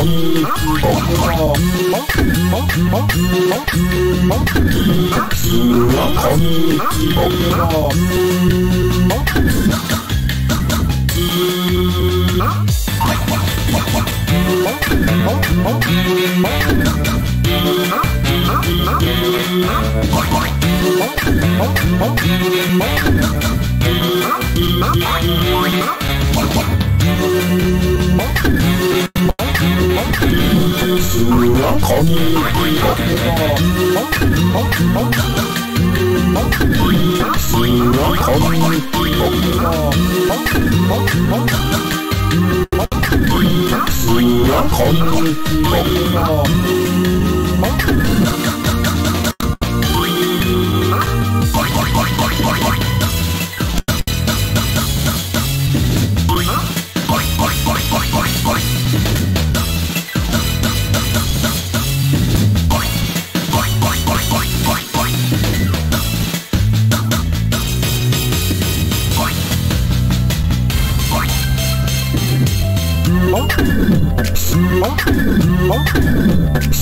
に Come on, come on, Slut. Slut. Slut. Slut.